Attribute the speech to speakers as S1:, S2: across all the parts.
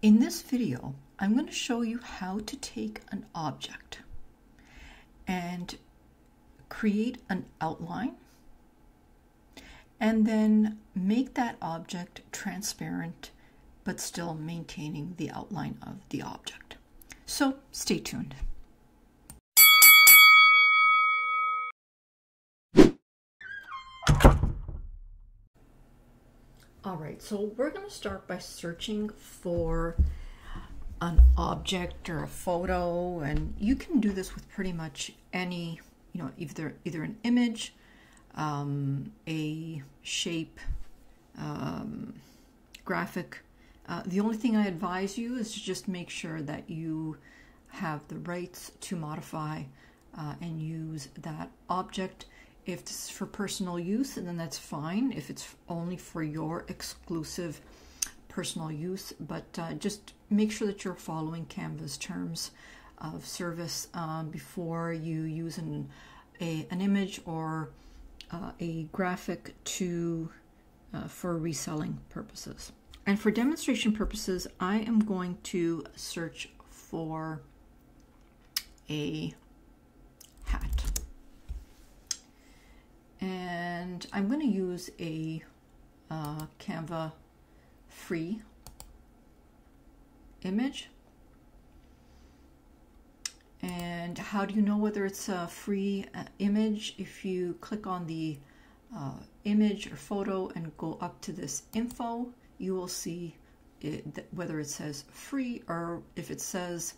S1: In this video, I'm going to show you how to take an object and create an outline and then make that object transparent but still maintaining the outline of the object. So stay tuned. All right, so we're going to start by searching for an object or a photo, and you can do this with pretty much any, you know, either either an image, um, a shape, um, graphic. Uh, the only thing I advise you is to just make sure that you have the rights to modify uh, and use that object if this is for personal use, and then that's fine. If it's only for your exclusive personal use, but uh, just make sure that you're following Canva's terms of service um, before you use an, a, an image or uh, a graphic to uh, for reselling purposes. And for demonstration purposes, I am going to search for a hat and I'm going to use a uh, Canva free image. And how do you know whether it's a free uh, image? If you click on the uh, image or photo and go up to this info, you will see it, whether it says free or if it says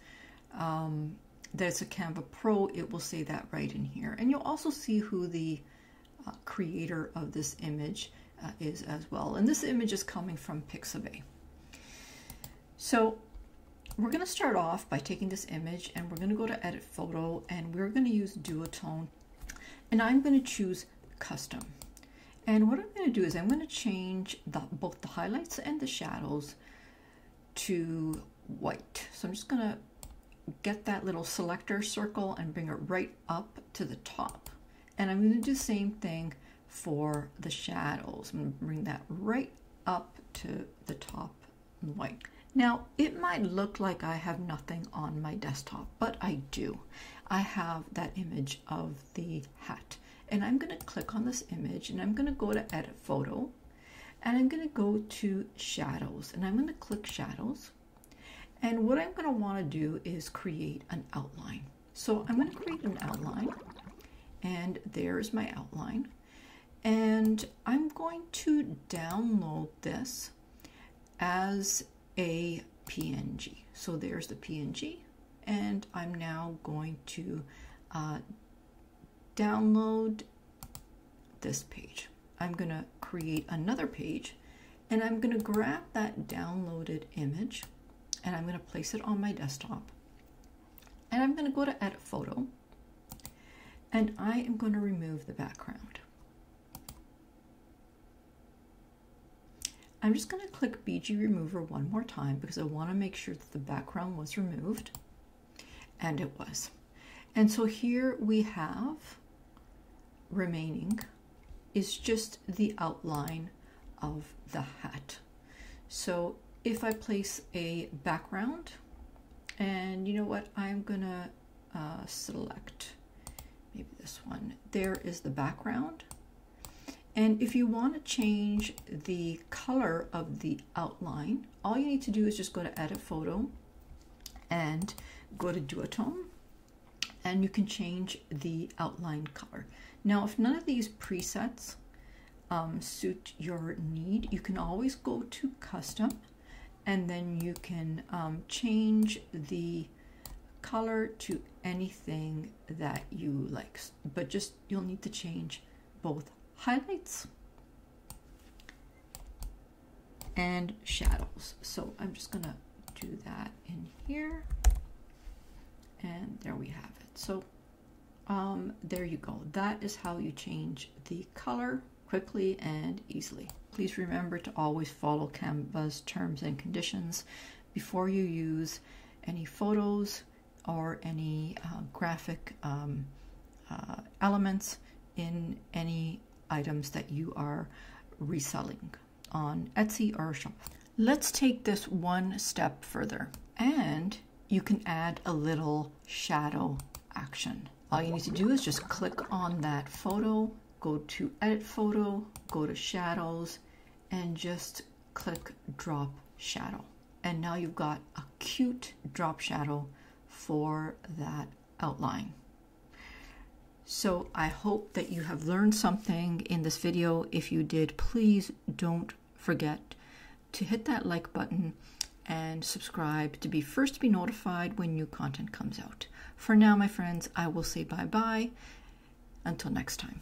S1: um, that it's a Canva Pro, it will say that right in here. And you'll also see who the uh, creator of this image uh, is as well. And this image is coming from Pixabay. So we're going to start off by taking this image and we're going to go to edit photo and we're going to use duotone and I'm going to choose custom. And what I'm going to do is I'm going to change the, both the highlights and the shadows to white. So I'm just going to get that little selector circle and bring it right up to the top. And I'm going to do the same thing for the shadows. I'm going to bring that right up to the top white. Now, it might look like I have nothing on my desktop, but I do. I have that image of the hat. And I'm going to click on this image and I'm going to go to edit photo and I'm going to go to shadows and I'm going to click shadows. And what I'm going to want to do is create an outline. So I'm going to create an outline and there's my outline. And I'm going to download this as a PNG. So there's the PNG, and I'm now going to uh, download this page. I'm going to create another page, and I'm going to grab that downloaded image, and I'm going to place it on my desktop. And I'm going to go to Edit Photo, and I am going to remove the background. I'm just going to click BG Remover one more time because I want to make sure that the background was removed. And it was. And so here we have remaining is just the outline of the hat. So if I place a background, and you know what, I'm gonna uh, select maybe this one. There is the background. And if you want to change the color of the outline, all you need to do is just go to edit photo and go to duotone and you can change the outline color. Now, if none of these presets um, suit your need, you can always go to custom and then you can um, change the color to anything that you like. But just, you'll need to change both highlights and shadows. So I'm just gonna do that in here. And there we have it. So um, there you go. That is how you change the color quickly and easily. Please remember to always follow Canva's terms and conditions before you use any photos, or any uh, graphic um, uh, elements in any items that you are reselling on Etsy or Shopify. Let's take this one step further and you can add a little shadow action. All you need to do is just click on that photo, go to edit photo, go to shadows, and just click drop shadow. And now you've got a cute drop shadow for that outline. So I hope that you have learned something in this video. If you did, please don't forget to hit that like button and subscribe to be first to be notified when new content comes out. For now, my friends, I will say bye bye. Until next time.